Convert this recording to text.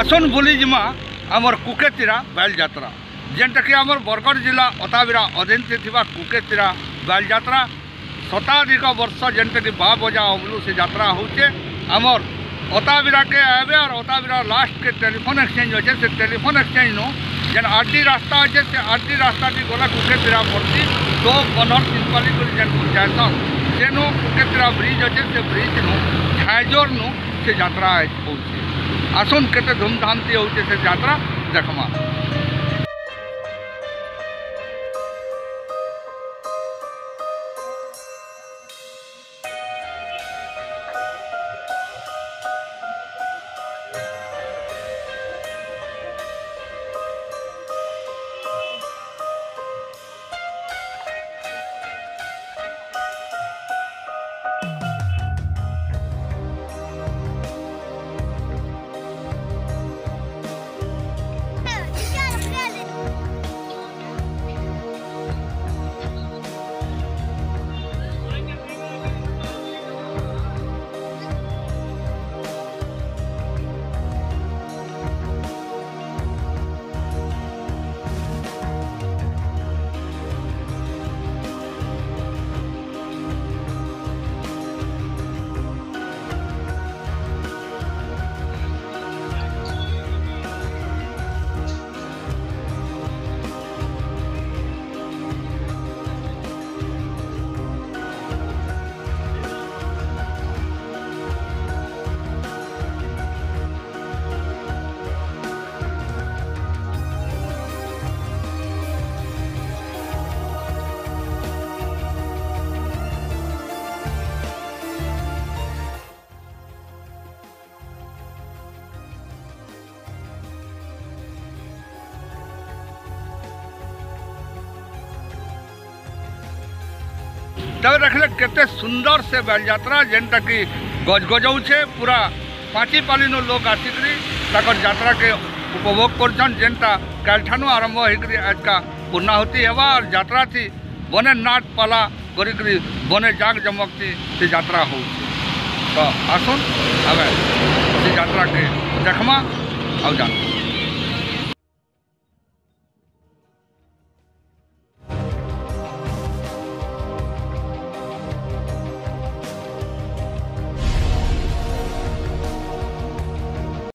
আসন বুলি জিমা আমার কুকেতিরা বাইল যাত্রা যেটাকি আমার বরগড় জেলা অতাবিরা অধীনতে থিবা কুকেতিরা বাইল যাত্রা শতাধিক বর্ষ যেটাকি বা বজা অমলু সে যাত্রা হচ্ছে আমার অতাবিরাকে এবে আর অতাবিরা লাস্টকে টেলিফোন এক্সচেঞ্জ অছে সে টেলিফোন এক্সচেঞ্জ নু যেন আরডি রাস্তা আছে সে আরডি রাস্তাটি গলা কুকেতিরা পড়ছি তো বনর সিম্পালি করে যেন যাইছন সেনু কুকেতিরা ব্রিজ আছে সে ব্রিজ নু ছাইজোর নু সে যাত্রা হচ্ছে আসুন কেতে ধুমধামতি হচ্ছে সে যাত্রা দেখমা તવે દેખલે કેતે સુંદર સે બેલયાત્રા જેનટાકી ગજગજાઉછે પૂરા પાંચીપાલીનો લોક આસિકરી તાકર જાત્રાકે ઉપભોગ કરછન જેનટા કાલઠાનુ આરંભ હોઈકરી આજકા પૂર્ણાહુતિ હેવા આર જાત્રાથી બને નાટ પાલા કરીકરી બને જાગ જમકતી તે જાત્રા હોઉછે તો આસુન હવે તે જાત્રાકે દેખમા આવ જાણ